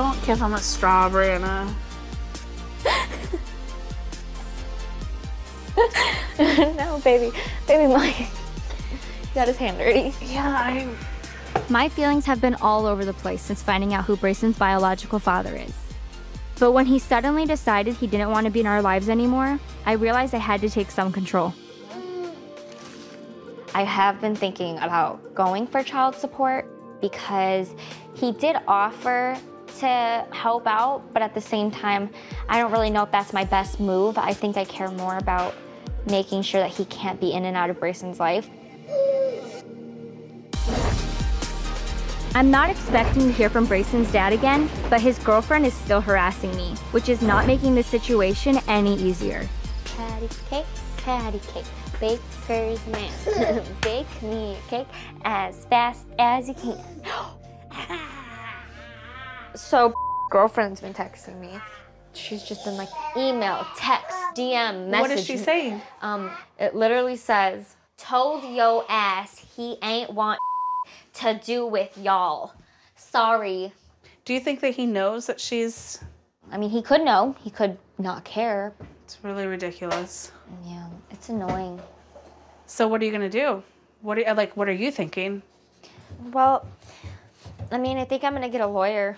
don't give him a strawberry and a. no, baby. Baby Mike. Got his hand dirty. Yeah, I. My feelings have been all over the place since finding out who Braeson's biological father is. But when he suddenly decided he didn't want to be in our lives anymore, I realized I had to take some control. I have been thinking about going for child support because he did offer to help out, but at the same time, I don't really know if that's my best move. I think I care more about making sure that he can't be in and out of Braeson's life. I'm not expecting to hear from Braeson's dad again, but his girlfriend is still harassing me, which is not making the situation any easier. Patty cake, patty cake, baker's man. Bake me a cake as fast as you can. So, girlfriend's been texting me. She's just been like email, text, DM, message. What is she saying? Um, it literally says, "Told yo ass he ain't want to do with y'all. Sorry." Do you think that he knows that she's. I mean, he could know. He could not care. It's really ridiculous. Yeah, it's annoying. So, what are you going to do? What are, you, like, what are you thinking? Well, I mean, I think I'm gonna get a lawyer.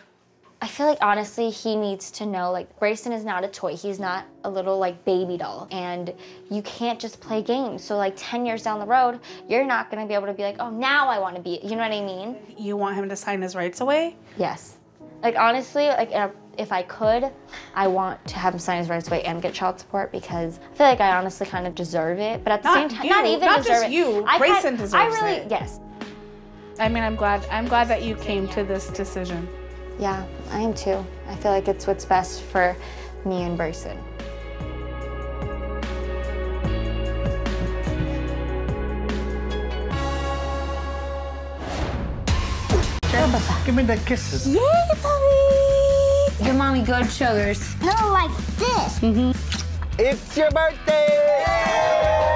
I feel like honestly, he needs to know like Braeson is not a toy. He's not a little like baby doll, and you can't just play games. So like 10 years down the road, you're not gonna be able to be like, oh, now I want to be. You know what I mean? You want him to sign his rights away? Yes. Like honestly, like uh, if I could, I want to have him sign his rights away and get child support because I feel like I honestly kind of deserve it. But at the Not same time, you, not even not deserve just it. you. I Braeson kind- deserves I really it. yes. I mean, I'm glad. I'm glad that you came to this decision. Yeah, I am too. I feel like it's what's best for me and Braeson. Give me the kisses. Yay, puppy! Your mommy good sugars. No, like this. Mm-hmm. It's your birthday! I